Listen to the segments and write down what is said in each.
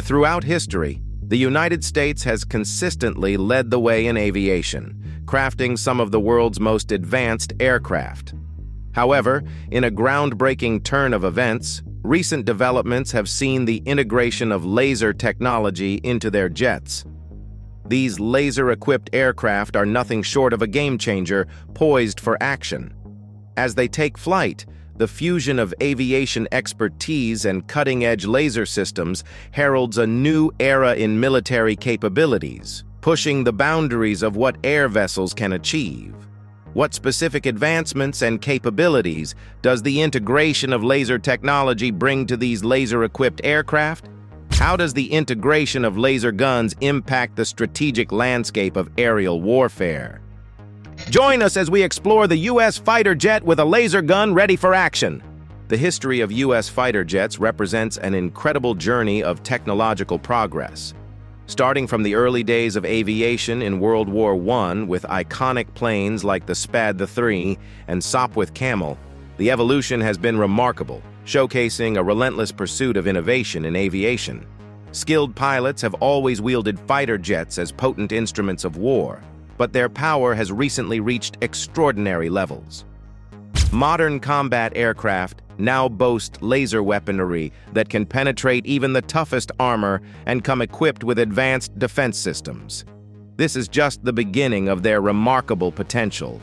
Throughout history, the United States has consistently led the way in aviation, crafting some of the world's most advanced aircraft. However, in a groundbreaking turn of events, recent developments have seen the integration of laser technology into their jets. These laser-equipped aircraft are nothing short of a game-changer poised for action. As they take flight, the fusion of aviation expertise and cutting-edge laser systems heralds a new era in military capabilities, pushing the boundaries of what air vessels can achieve. What specific advancements and capabilities does the integration of laser technology bring to these laser-equipped aircraft? How does the integration of laser guns impact the strategic landscape of aerial warfare? Join us as we explore the U.S. fighter jet with a laser gun ready for action. The history of U.S. fighter jets represents an incredible journey of technological progress. Starting from the early days of aviation in World War I with iconic planes like the Spad III and Sopwith Camel, the evolution has been remarkable, showcasing a relentless pursuit of innovation in aviation. Skilled pilots have always wielded fighter jets as potent instruments of war, but their power has recently reached extraordinary levels. Modern combat aircraft now boast laser weaponry that can penetrate even the toughest armor and come equipped with advanced defense systems. This is just the beginning of their remarkable potential.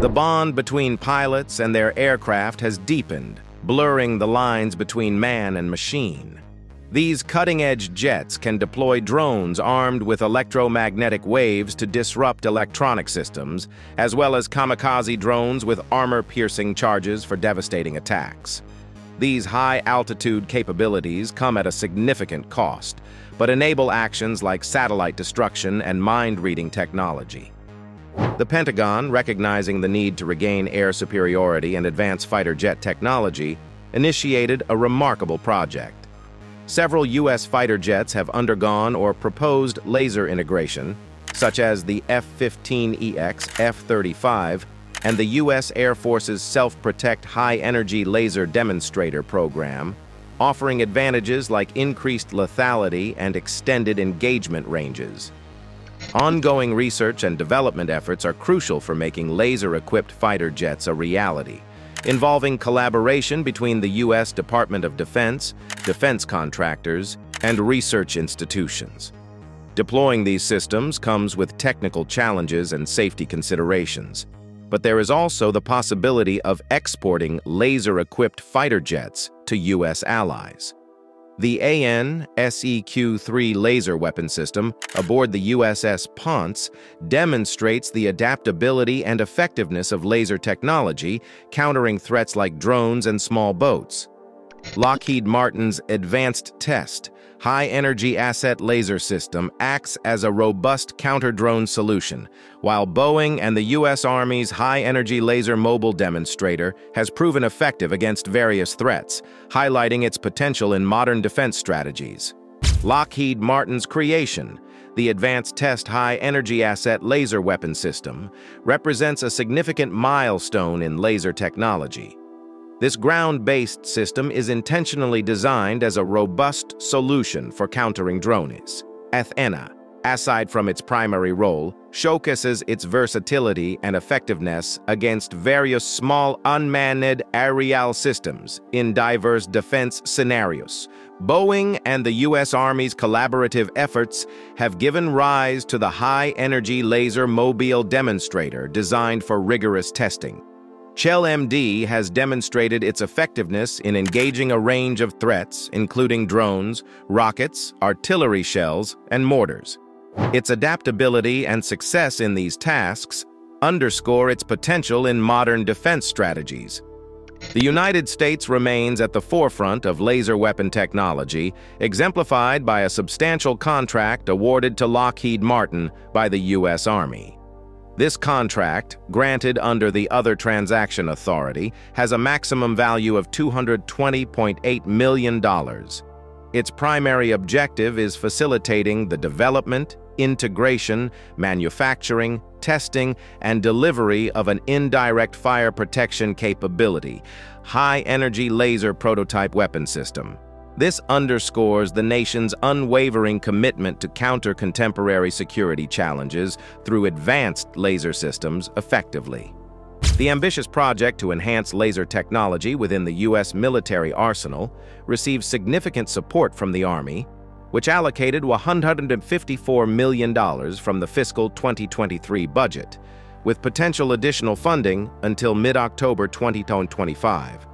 The bond between pilots and their aircraft has deepened, blurring the lines between man and machine. These cutting-edge jets can deploy drones armed with electromagnetic waves to disrupt electronic systems, as well as kamikaze drones with armor-piercing charges for devastating attacks. These high-altitude capabilities come at a significant cost, but enable actions like satellite destruction and mind-reading technology. The Pentagon, recognizing the need to regain air superiority and advance fighter jet technology, initiated a remarkable project Several U.S. fighter jets have undergone or proposed laser integration, such as the F-15EX, F-35, and the U.S. Air Force's Self-Protect High-Energy Laser Demonstrator program, offering advantages like increased lethality and extended engagement ranges. Ongoing research and development efforts are crucial for making laser-equipped fighter jets a reality involving collaboration between the U.S. Department of Defense, defense contractors, and research institutions. Deploying these systems comes with technical challenges and safety considerations, but there is also the possibility of exporting laser-equipped fighter jets to U.S. allies. The AN-SEQ-3 laser weapon system aboard the USS Ponce demonstrates the adaptability and effectiveness of laser technology, countering threats like drones and small boats. Lockheed Martin's Advanced Test high-energy asset laser system acts as a robust counter-drone solution, while Boeing and the U.S. Army's high-energy laser mobile demonstrator has proven effective against various threats, highlighting its potential in modern defense strategies. Lockheed Martin's creation, the Advanced Test High Energy Asset Laser Weapon System, represents a significant milestone in laser technology. This ground-based system is intentionally designed as a robust solution for countering drones. Athena, aside from its primary role, showcases its versatility and effectiveness against various small unmanned aerial systems in diverse defense scenarios. Boeing and the U.S. Army's collaborative efforts have given rise to the high-energy laser mobile demonstrator designed for rigorous testing. HEL-MD has demonstrated its effectiveness in engaging a range of threats, including drones, rockets, artillery shells, and mortars. Its adaptability and success in these tasks underscore its potential in modern defense strategies. The United States remains at the forefront of laser weapon technology, exemplified by a substantial contract awarded to Lockheed Martin by the U.S. Army. This contract, granted under the Other Transaction Authority, has a maximum value of $220.8 million. Its primary objective is facilitating the development, integration, manufacturing, testing, and delivery of an indirect fire protection capability, high-energy laser prototype weapon system. This underscores the nation's unwavering commitment to counter contemporary security challenges through advanced laser systems effectively. The ambitious project to enhance laser technology within the U.S. military arsenal received significant support from the Army, which allocated $154 million from the fiscal 2023 budget, with potential additional funding until mid-October 2025.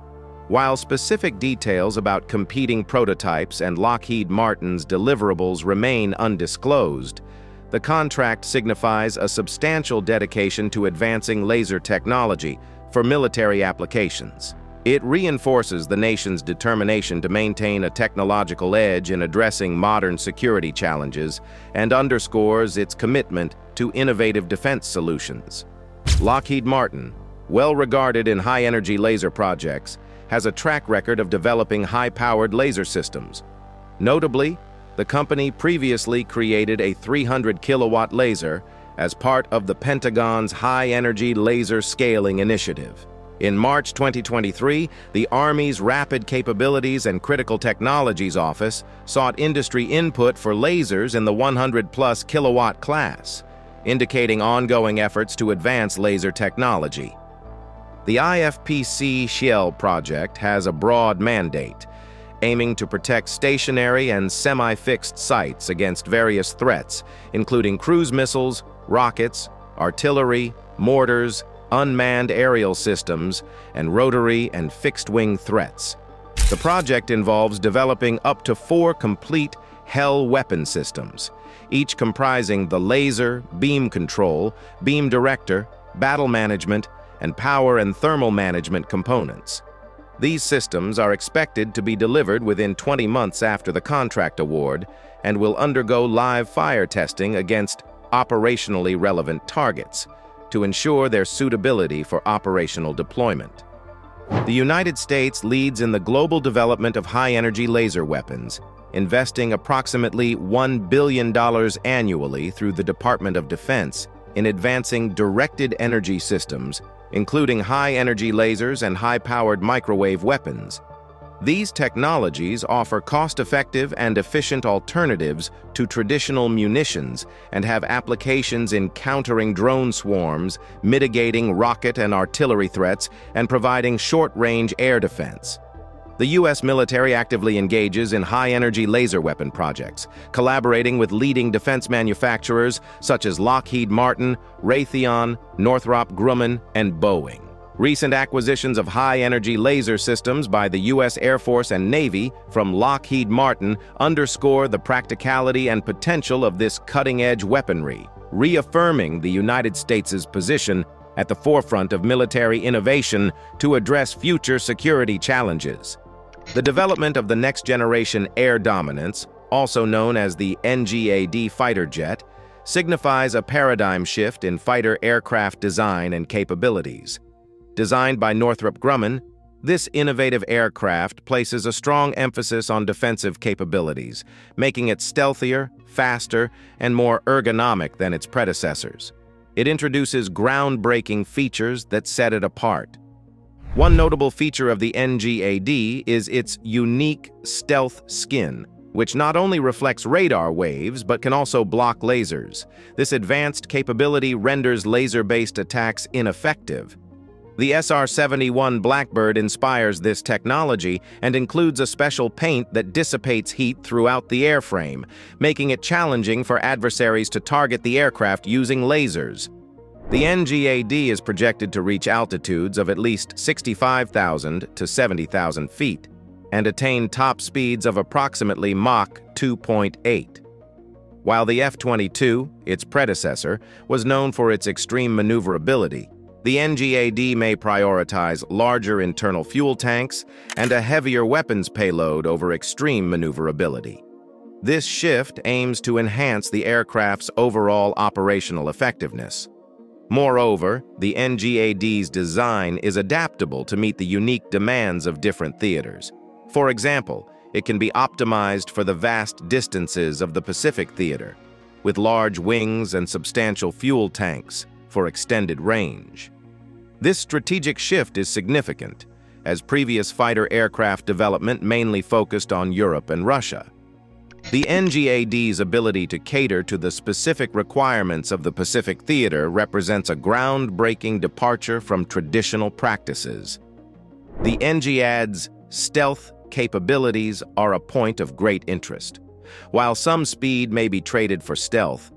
While specific details about competing prototypes and Lockheed Martin's deliverables remain undisclosed, the contract signifies a substantial dedication to advancing laser technology for military applications. It reinforces the nation's determination to maintain a technological edge in addressing modern security challenges and underscores its commitment to innovative defense solutions. Lockheed Martin, well regarded in high-energy laser projects, has a track record of developing high-powered laser systems. Notably, the company previously created a 300 kilowatt laser as part of the Pentagon's High Energy Laser Scaling Initiative. In March 2023, the Army's Rapid Capabilities and Critical Technologies Office sought industry input for lasers in the 100-plus kilowatt class, indicating ongoing efforts to advance laser technology. The IFPC Shell project has a broad mandate, aiming to protect stationary and semi-fixed sites against various threats, including cruise missiles, rockets, artillery, mortars, unmanned aerial systems, and rotary and fixed-wing threats. The project involves developing up to four complete HEL weapon systems, each comprising the laser, beam control, beam director, battle management, and power and thermal management components. These systems are expected to be delivered within 20 months after the contract award and will undergo live fire testing against operationally relevant targets to ensure their suitability for operational deployment. The United States leads in the global development of high-energy laser weapons, investing approximately $1 billion annually through the Department of Defense in advancing directed energy systems including high-energy lasers and high-powered microwave weapons. These technologies offer cost-effective and efficient alternatives to traditional munitions and have applications in countering drone swarms, mitigating rocket and artillery threats, and providing short-range air defense. The U.S. military actively engages in high-energy laser weapon projects, collaborating with leading defense manufacturers such as Lockheed Martin, Raytheon, Northrop Grumman, and Boeing. Recent acquisitions of high-energy laser systems by the U.S. Air Force and Navy from Lockheed Martin underscore the practicality and potential of this cutting-edge weaponry, reaffirming the United States' position at the forefront of military innovation to address future security challenges. The development of the next-generation air dominance, also known as the NGAD fighter jet, signifies a paradigm shift in fighter aircraft design and capabilities. Designed by Northrop Grumman, this innovative aircraft places a strong emphasis on defensive capabilities, making it stealthier, faster, and more ergonomic than its predecessors. It introduces groundbreaking features that set it apart, one notable feature of the NGAD is its unique stealth skin, which not only reflects radar waves but can also block lasers. This advanced capability renders laser-based attacks ineffective. The SR-71 Blackbird inspires this technology and includes a special paint that dissipates heat throughout the airframe, making it challenging for adversaries to target the aircraft using lasers. The NGAD is projected to reach altitudes of at least 65,000 to 70,000 feet and attain top speeds of approximately Mach 2.8. While the F-22, its predecessor, was known for its extreme maneuverability, the NGAD may prioritize larger internal fuel tanks and a heavier weapons payload over extreme maneuverability. This shift aims to enhance the aircraft's overall operational effectiveness. Moreover, the NGAD's design is adaptable to meet the unique demands of different theaters. For example, it can be optimized for the vast distances of the Pacific Theater, with large wings and substantial fuel tanks for extended range. This strategic shift is significant, as previous fighter aircraft development mainly focused on Europe and Russia. The NGAD's ability to cater to the specific requirements of the Pacific Theater represents a groundbreaking departure from traditional practices. The NGAD's stealth capabilities are a point of great interest. While some speed may be traded for stealth,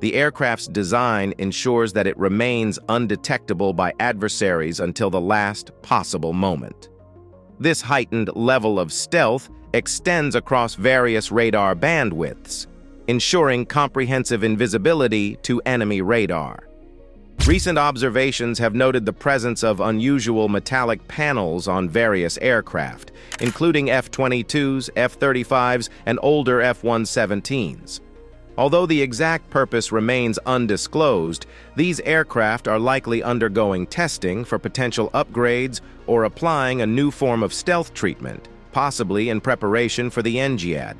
the aircraft's design ensures that it remains undetectable by adversaries until the last possible moment. This heightened level of stealth extends across various radar bandwidths, ensuring comprehensive invisibility to enemy radar. Recent observations have noted the presence of unusual metallic panels on various aircraft, including F-22s, F-35s, and older F-117s. Although the exact purpose remains undisclosed, these aircraft are likely undergoing testing for potential upgrades or applying a new form of stealth treatment, possibly in preparation for the NGAD.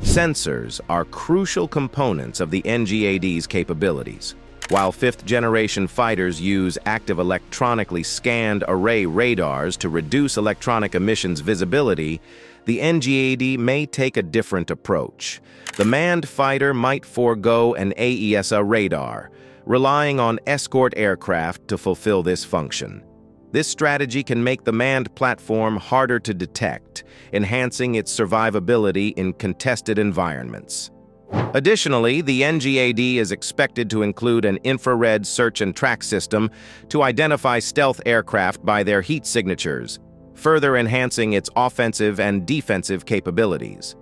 Sensors are crucial components of the NGAD's capabilities. While fifth-generation fighters use active electronically scanned array radars to reduce electronic emissions visibility, the NGAD may take a different approach. The manned fighter might forego an AESA radar, relying on escort aircraft to fulfill this function. This strategy can make the manned platform harder to detect, enhancing its survivability in contested environments. Additionally, the NGAD is expected to include an infrared search and track system to identify stealth aircraft by their heat signatures, further enhancing its offensive and defensive capabilities.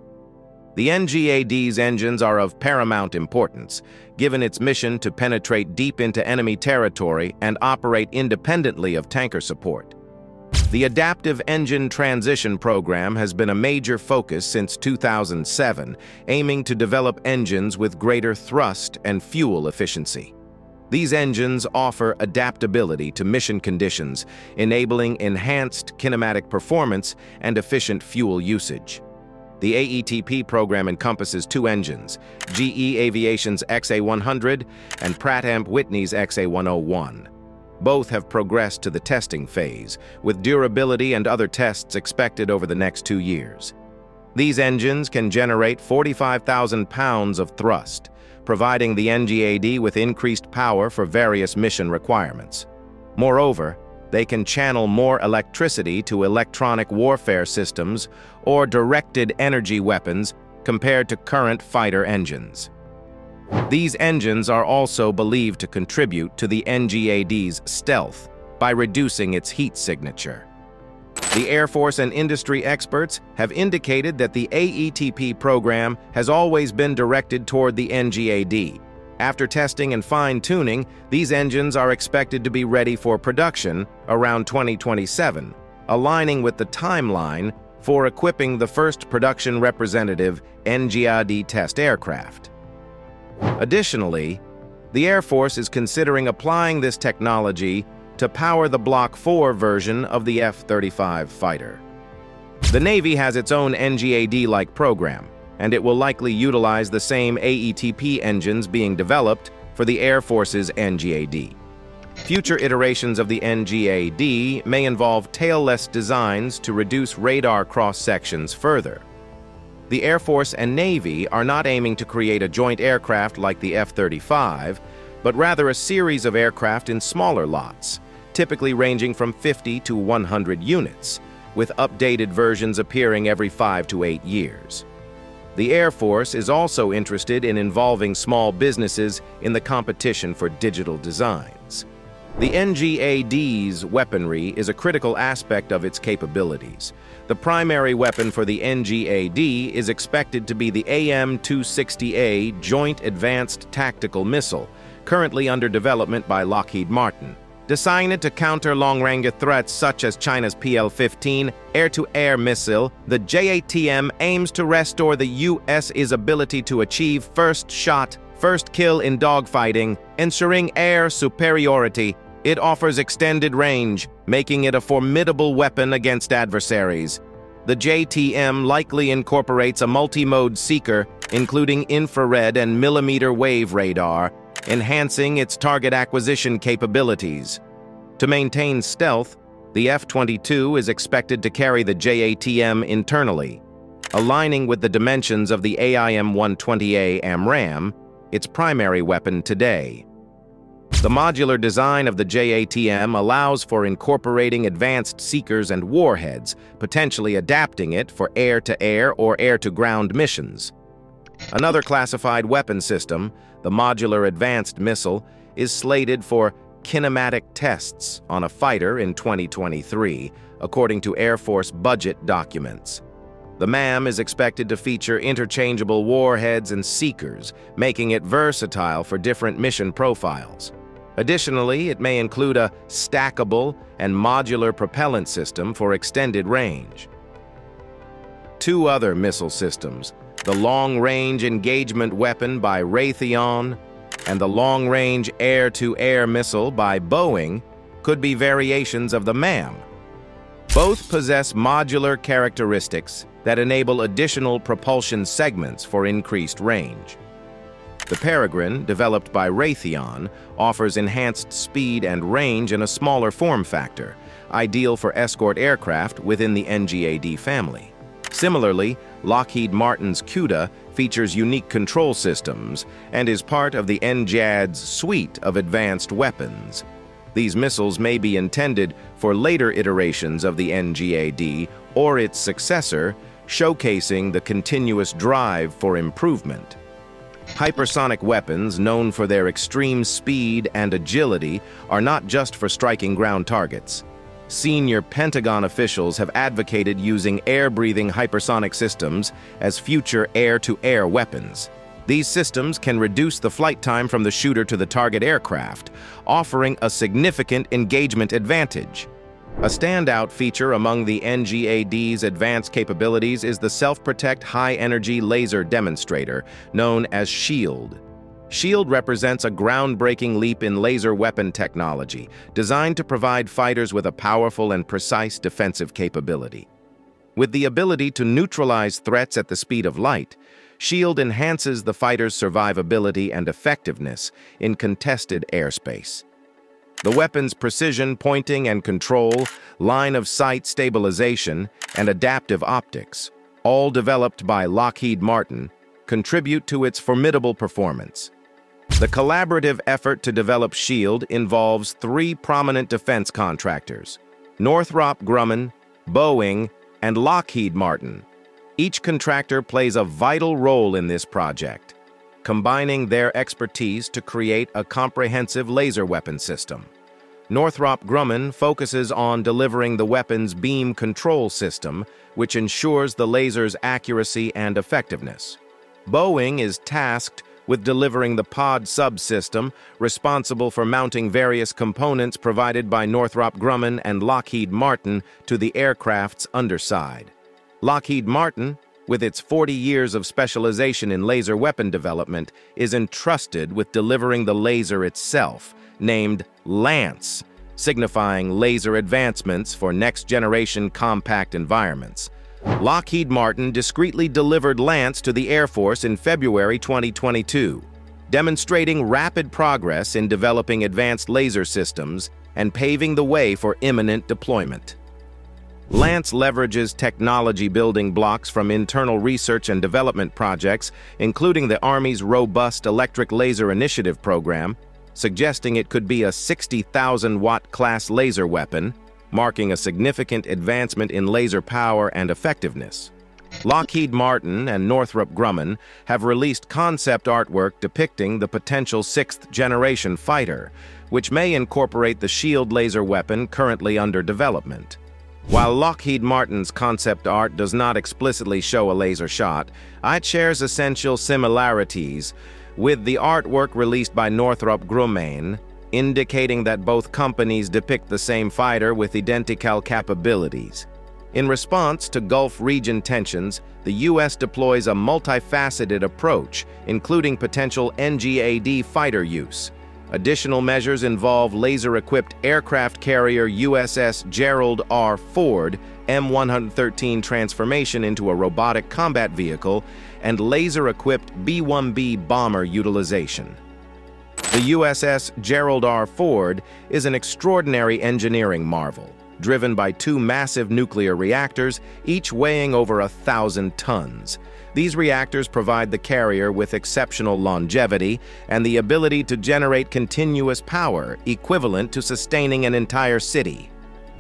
The NGAD's engines are of paramount importance, given its mission to penetrate deep into enemy territory and operate independently of tanker support. The Adaptive Engine Transition Program has been a major focus since 2007, aiming to develop engines with greater thrust and fuel efficiency. These engines offer adaptability to mission conditions, enabling enhanced kinematic performance and efficient fuel usage. The AETP program encompasses two engines, GE Aviation's XA100 and Pratt & Whitney's XA101. Both have progressed to the testing phase, with durability and other tests expected over the next two years. These engines can generate 45,000 pounds of thrust, providing the NGAD with increased power for various mission requirements. Moreover, they can channel more electricity to electronic warfare systems or directed energy weapons compared to current fighter engines. These engines are also believed to contribute to the NGAD's stealth by reducing its heat signature. The Air Force and industry experts have indicated that the AETP program has always been directed toward the NGAD, after testing and fine-tuning, these engines are expected to be ready for production around 2027, aligning with the timeline for equipping the first production representative NGAD test aircraft. Additionally, the Air Force is considering applying this technology to power the Block 4 version of the F-35 fighter. The Navy has its own NGAD-like program, and it will likely utilize the same AETP engines being developed for the Air Force's NGAD. Future iterations of the NGAD may involve tailless designs to reduce radar cross-sections further. The Air Force and Navy are not aiming to create a joint aircraft like the F-35, but rather a series of aircraft in smaller lots, typically ranging from 50 to 100 units, with updated versions appearing every five to eight years. The Air Force is also interested in involving small businesses in the competition for digital designs. The NGAD's weaponry is a critical aspect of its capabilities. The primary weapon for the NGAD is expected to be the AIM-260A Joint Advanced Tactical Missile, currently under development by Lockheed Martin. Designed to counter long-range threats such as China's PL-15 air-to-air missile, the JATM aims to restore the U.S.'s ability to achieve first shot, first kill in dogfighting, ensuring air superiority. It offers extended range, making it a formidable weapon against adversaries. The JATM likely incorporates a multi-mode seeker, including infrared and millimeter wave radar, enhancing its target acquisition capabilities. To maintain stealth, The F-22 is expected to carry the JATM internally, aligning with the dimensions of the AIM-120A AMRAAM, its primary weapon today. The modular design of the JATM allows for incorporating advanced seekers and warheads, potentially adapting it for air-to-air -air or air-to-ground missions. Another classified weapon system, the Modular Advanced Missile, is slated for kinematic tests on a fighter in 2023, according to Air Force budget documents. The MAM is expected to feature interchangeable warheads and seekers, making it versatile for different mission profiles. Additionally, it may include a stackable and modular propellant system for extended range. Two other missile systems, the Long-Range Engagement Weapon by Raytheon and the Long-Range Air-to-Air Missile by Boeing, could be variations of the MAM. Both possess modular characteristics that enable additional propulsion segments for increased range. The Peregrine, developed by Raytheon, offers enhanced speed and range in a smaller form factor, ideal for escort aircraft within the NGAD family. Similarly, Lockheed Martin's CUDA features unique control systems and is part of the NGAD's suite of advanced weapons. These missiles may be intended for later iterations of the NGAD or its successor, showcasing the continuous drive for improvement. Hypersonic weapons, known for their extreme speed and agility, are not just for striking ground targets. Senior Pentagon officials have advocated using air-breathing hypersonic systems as future air-to-air -air weapons. These systems can reduce the flight time from the shooter to the target aircraft, offering a significant engagement advantage. A standout feature among the NGAD's advanced capabilities is the Self-Protect High-Energy Laser Demonstrator, known as SHIELD. SHIELD represents a groundbreaking leap in laser weapon technology, designed to provide fighters with a powerful and precise defensive capability. With the ability to neutralize threats at the speed of light, SHIELD enhances the fighter's survivability and effectiveness in contested airspace. The weapon's precision, pointing and control, line of sight stabilization, and adaptive optics, all developed by Lockheed Martin, contribute to its formidable performance. The collaborative effort to develop SHIELD involves three prominent defense contractors, Northrop Grumman, Boeing, and Lockheed Martin. Each contractor plays a vital role in this project, combining their expertise to create a comprehensive laser weapon system. Northrop Grumman focuses on delivering the weapon's beam control system, which ensures the laser's accuracy and effectiveness. Boeing is tasked with delivering the pod subsystem responsible for mounting various components provided by Northrop Grumman and Lockheed Martin to the aircraft's underside. Lockheed Martin with its 40 years of specialization in laser weapon development, is entrusted with delivering the laser itself, named LANCE, signifying laser advancements for next-generation compact environments. Lockheed Martin discreetly delivered Lance to the Air Force in February 2022, demonstrating rapid progress in developing advanced laser systems and paving the way for imminent deployment. Lance leverages technology building blocks from internal research and development projects, including the Army's robust Electric Laser Initiative program, suggesting it could be a 60,000-watt class laser weapon, marking a significant advancement in laser power and effectiveness. Lockheed Martin and Northrop Grumman have released concept artwork depicting the potential sixth-generation fighter, which may incorporate the SHIELD laser weapon currently under development. While Lockheed Martin's concept art does not explicitly show a laser shot, it shares essential similarities with the artwork released by Northrop Grumman, indicating that both companies depict the same fighter with identical capabilities. In response to Gulf region tensions, the U.S. deploys a multifaceted approach, including potential NGAD fighter use, Additional measures involve laser-equipped aircraft carrier USS Gerald R. Ford M113 transformation into a robotic combat vehicle and laser-equipped B-1B bomber utilization. The USS Gerald R. Ford is an extraordinary engineering marvel, driven by two massive nuclear reactors, each weighing over a thousand tons. These reactors provide the carrier with exceptional longevity and the ability to generate continuous power equivalent to sustaining an entire city.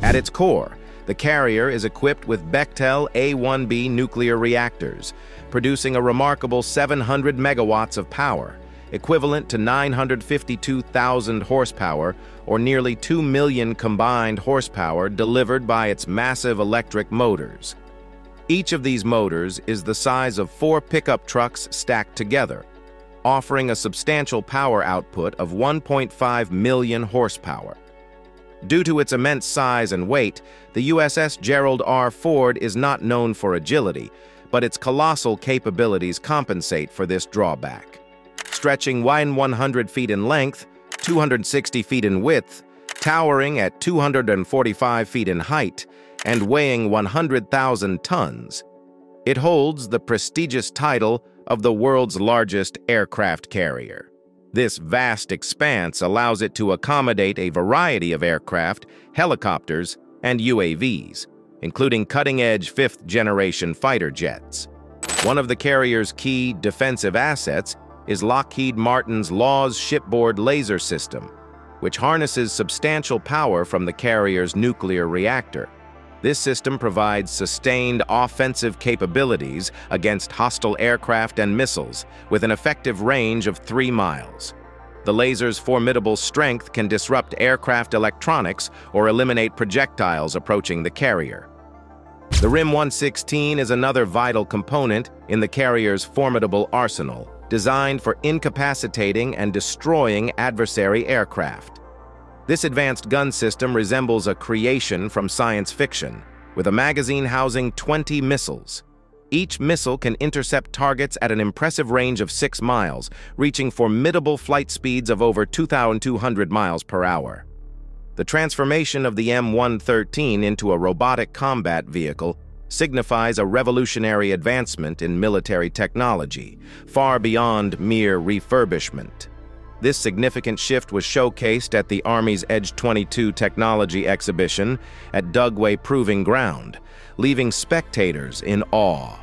At its core, the carrier is equipped with Bechtel A-1B nuclear reactors, producing a remarkable 700 megawatts of power, equivalent to 952,000 horsepower or nearly 2 million combined horsepower delivered by its massive electric motors. Each of these motors is the size of four pickup trucks stacked together, offering a substantial power output of 1.5 million horsepower. Due to its immense size and weight, the USS Gerald R. Ford is not known for agility, but its colossal capabilities compensate for this drawback. Stretching 100 feet in length, 260 feet in width, towering at 245 feet in height, and weighing 100,000 tons, it holds the prestigious title of the world's largest aircraft carrier. This vast expanse allows it to accommodate a variety of aircraft, helicopters, and UAVs, including cutting-edge fifth-generation fighter jets. One of the carrier's key defensive assets is Lockheed Martin's LAWS shipboard laser system, which harnesses substantial power from the carrier's nuclear reactor. This system provides sustained offensive capabilities against hostile aircraft and missiles with an effective range of three miles. The laser's formidable strength can disrupt aircraft electronics or eliminate projectiles approaching the carrier. The RIM-116 is another vital component in the carrier's formidable arsenal, designed for incapacitating and destroying adversary aircraft. This advanced gun system resembles a creation from science fiction, with a magazine housing 20 missiles. Each missile can intercept targets at an impressive range of 6 miles, reaching formidable flight speeds of over 2,200 miles per hour. The transformation of the M113 into a robotic combat vehicle signifies a revolutionary advancement in military technology, far beyond mere refurbishment. This significant shift was showcased at the Army's Edge 22 technology exhibition at Dugway Proving Ground, leaving spectators in awe.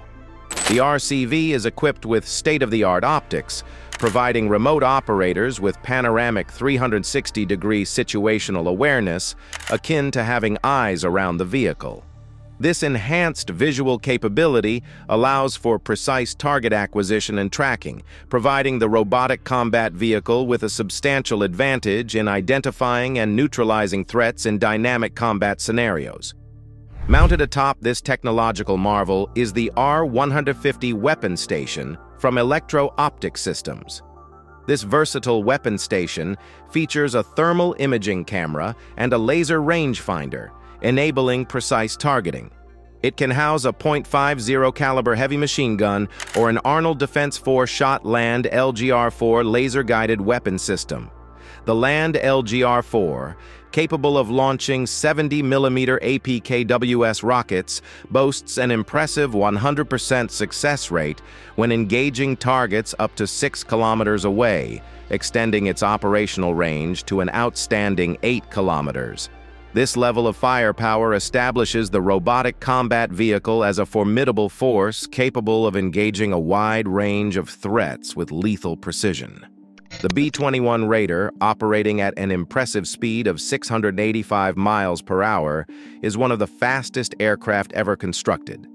The RCV is equipped with state-of-the-art optics, providing remote operators with panoramic 360-degree situational awareness akin to having eyes around the vehicle. This enhanced visual capability allows for precise target acquisition and tracking, providing the robotic combat vehicle with a substantial advantage in identifying and neutralizing threats in dynamic combat scenarios. Mounted atop this technological marvel is the R-150 weapon station from Electro-Optic Systems. This versatile weapon station features a thermal imaging camera and a laser rangefinder, enabling precise targeting. It can house a .50 caliber heavy machine gun or an Arnold Defense 4 shot-land LGR-4 laser-guided weapon system. The Land LGR-4, capable of launching 70mm APKWS rockets, boasts an impressive 100% success rate when engaging targets up to 6 kilometers away, extending its operational range to an outstanding 8 kilometers. This level of firepower establishes the robotic combat vehicle as a formidable force capable of engaging a wide range of threats with lethal precision. The B-21 Raider, operating at an impressive speed of 685 miles per hour, is one of the fastest aircraft ever constructed.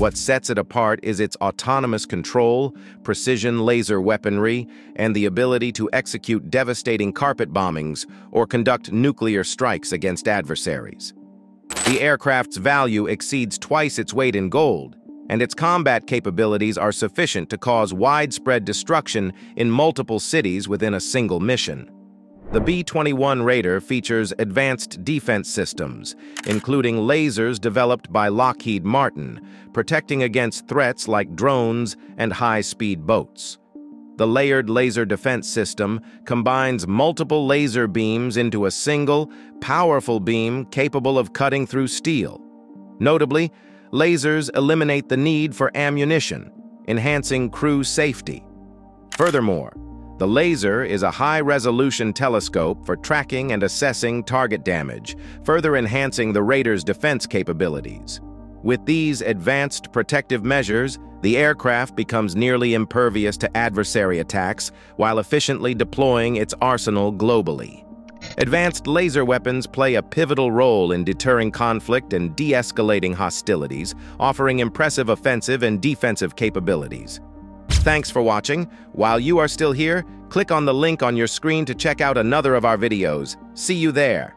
What sets it apart is its autonomous control, precision laser weaponry, and the ability to execute devastating carpet bombings or conduct nuclear strikes against adversaries. The aircraft's value exceeds twice its weight in gold, and its combat capabilities are sufficient to cause widespread destruction in multiple cities within a single mission. The B-21 Raider features advanced defense systems, including lasers developed by Lockheed Martin, protecting against threats like drones and high-speed boats. The layered laser defense system combines multiple laser beams into a single, powerful beam capable of cutting through steel. Notably, lasers eliminate the need for ammunition, enhancing crew safety. Furthermore, The laser is a high-resolution telescope for tracking and assessing target damage, further enhancing the Raider's defense capabilities. With these advanced protective measures, the aircraft becomes nearly impervious to adversary attacks while efficiently deploying its arsenal globally. Advanced laser weapons play a pivotal role in deterring conflict and de-escalating hostilities, offering impressive offensive and defensive capabilities. Thanks for watching. While you are still here, click on the link on your screen to check out another of our videos. See you there.